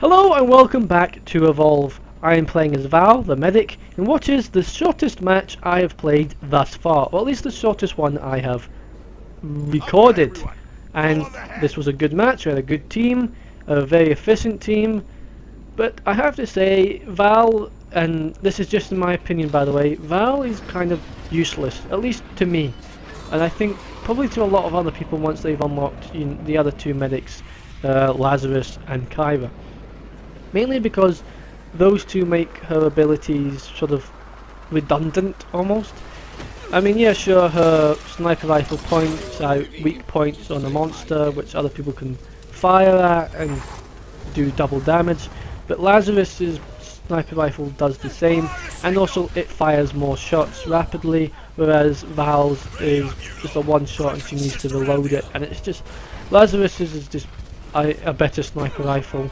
Hello and welcome back to Evolve. I am playing as Val, the medic, in what is the shortest match I have played thus far, or at least the shortest one I have recorded. And this was a good match, we had a good team, a very efficient team, but I have to say, Val, and this is just in my opinion by the way, Val is kind of useless, at least to me. And I think probably to a lot of other people once they've unlocked you know, the other two medics, uh, Lazarus and Caira. Mainly because those two make her abilities sort of redundant almost. I mean, yeah, sure, her sniper rifle points out weak points on a monster which other people can fire at and do double damage, but Lazarus's sniper rifle does the same, and also it fires more shots rapidly, whereas Val's is just a one shot and she needs to reload it, and it's just Lazarus's is just a, a better sniper rifle.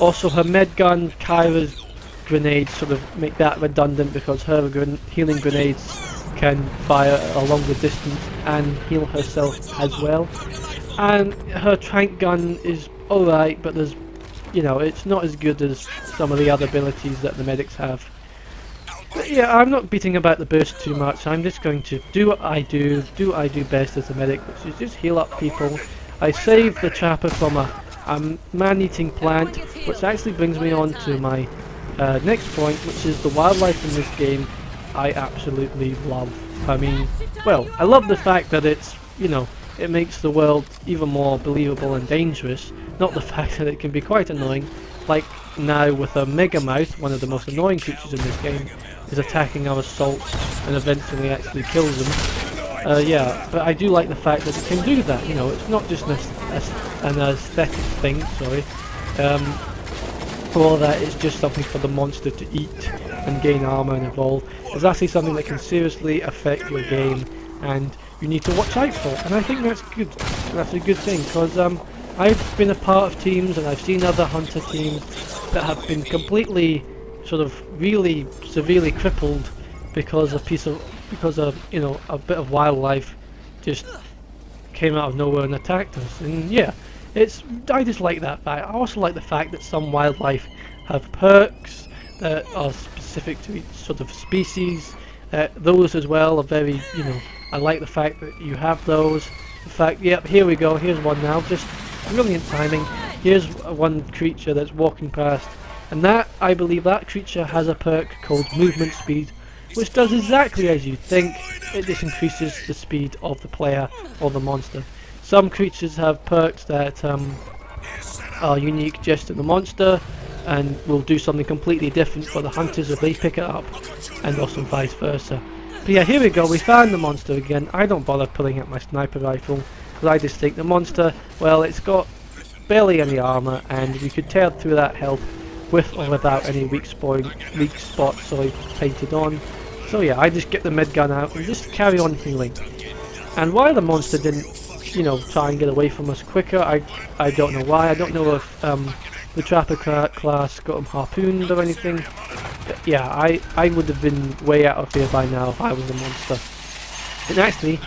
Also, her med gun, Caira's grenades sort of make that redundant because her gran healing grenades can fire a longer distance and heal herself as well. And her trank gun is alright, but there's, you know, it's not as good as some of the other abilities that the medics have. But yeah, I'm not beating about the bush too much. I'm just going to do what I do, do what I do best as a medic, which is just heal up people. I saved the trapper from a, a man-eating plant, which actually brings me on to my uh, next point, which is the wildlife in this game I absolutely love. I mean, well, I love the fact that it's, you know, it makes the world even more believable and dangerous, not the fact that it can be quite annoying, like now with a Megamouth, one of the most annoying creatures in this game, is attacking our assaults and eventually actually kills them. Uh, yeah, but I do like the fact that it can do that, you know, it's not just an, an aesthetic thing, sorry. Um, for all that, it's just something for the monster to eat and gain armor and evolve. It's actually something that can seriously affect your game and you need to watch out for. And I think that's good. That's a good thing because um, I've been a part of teams and I've seen other hunter teams that have been completely sort of really severely crippled because a piece of because of you know a bit of wildlife just came out of nowhere and attacked us. And yeah, it's I just like that fact. I also like the fact that some wildlife have perks that are specific to each sort of species. Uh, those as well are very, you know, I like the fact that you have those. In fact, yep, here we go, here's one now, just brilliant timing. Here's one creature that's walking past, and that, I believe that creature has a perk called movement speed, which does exactly as you think, it just increases the speed of the player or the monster. Some creatures have perks that um, are unique just to the monster and will do something completely different for the hunters if they pick it up and also vice versa. But yeah, here we go, we found the monster again. I don't bother pulling out my sniper rifle because I just think the monster, well it's got barely any armour and you could tear through that health with or without any weak, spoil, weak spots sorry, painted on. So yeah, I just get the med gun out and just carry on healing. And why the monster didn't you know, try and get away from us quicker. I I don't know why. I don't know if um, the Trapper class got him harpooned or anything. But yeah, I, I would have been way out of here by now if I was a monster. And actually,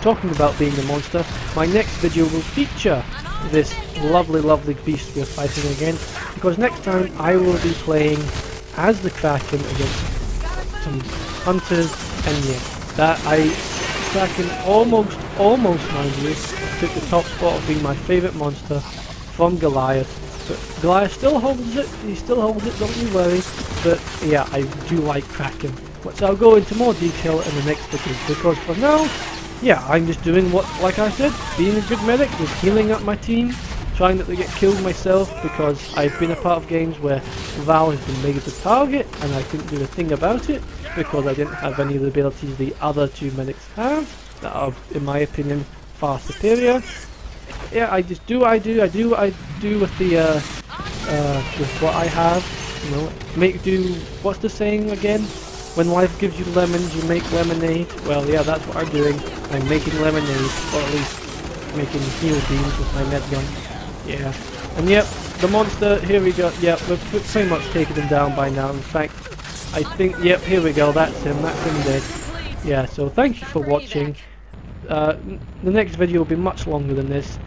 talking about being a monster, my next video will feature this lovely, lovely beast we're fighting again. Because next time I will be playing as the Kraken against some hunters and yeah, that I Kraken almost, almost, mind you, took the top spot of being my favourite monster from Goliath. But Goliath still holds it, he still holds it, don't you worry. But yeah, I do like Kraken. Which I'll go into more detail in the next video, because for now, yeah, I'm just doing what, like I said, being a good medic, just healing up my team, trying not to get killed myself, because I've been a part of games where Val has been made the target, and I couldn't do a thing about it because I didn't have any of the abilities the other two medics have that are, in my opinion, far superior. Yeah, I just do what I do, I do what I do with the, uh, uh, with what I have, you know, make do, what's the saying again? When life gives you lemons, you make lemonade. Well, yeah, that's what I'm doing. I'm making lemonade, or at least making heal beams with my med gun. Yeah. And yep, the monster, here we go, yep, we've pretty much taken him down by now. In fact, I think, yep, here we go, that's him, that's him dead. Yeah, so thank you for watching. Uh, the next video will be much longer than this.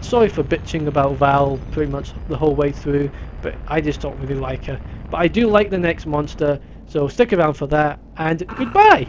sorry for bitching about Val pretty much the whole way through, but I just don't really like her. But I do like the next monster, so stick around for that, and goodbye!